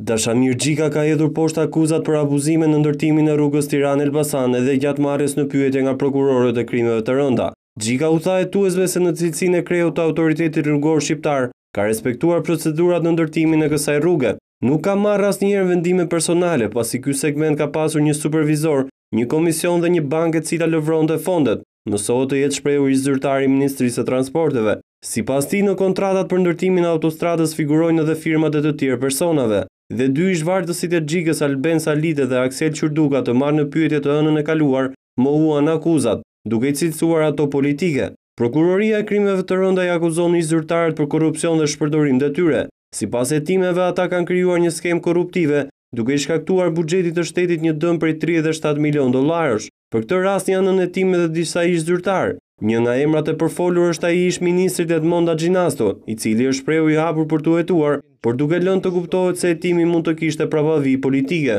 Dashamir Xhika ka hedhur poshtë akuzat për abuzime në ndërtimin e rrugës Tiranë-Elbasan edhe gjatë marrjes në pyetje nga prokurorët e Krimeve të Rënda. Xhika u tha hetuesve se në cilësinë e kreut të Autoritetit Rrugor Shqiptar, ka respektuar procedurat në ndërtimin e kësaj rruge. Nuk kam marrë asnjëherë vendime personale, pasi ky segment ka pasur një supervizor, një komision dhe një bankë e cila lëvronte fondet. mësohet të jetë shprehur ish-zyrtari i Ministrisë së Transporteve. Sipas tij, në kontratat për ndërtimin e autostradës figurojnë edhe firmat e të tjerë personave. Dhe dy ish-vartësit e Xhikës, Albens Alite dhe Aksel Qurduka të marrë në pyetje të hënën e kaluar, mohuan akuzat, duke i cilësuar ato politike. Prokuroria e Krimeve të Rënda i akuzon ish-zyrtarët për korrupsion dhe shpërdorim detyre. Sipas hetimeve, ata kanë krijuar një skemë korruptive, duke i shkaktuar buxhetit të shtetit një dëm prej tridhjetë e shtatë milionë dollarësh. Për këtë rast janë nën hetim edhe disa ish-zyrtarë. Një nga emrat e përfolur është ai i ish-ministrit Edmond Haxhinasto, i cili është shprehur i hapur për t'u hetuar, por duke lënë të kuptohet se hetimi mund të kishte prapavijë politike.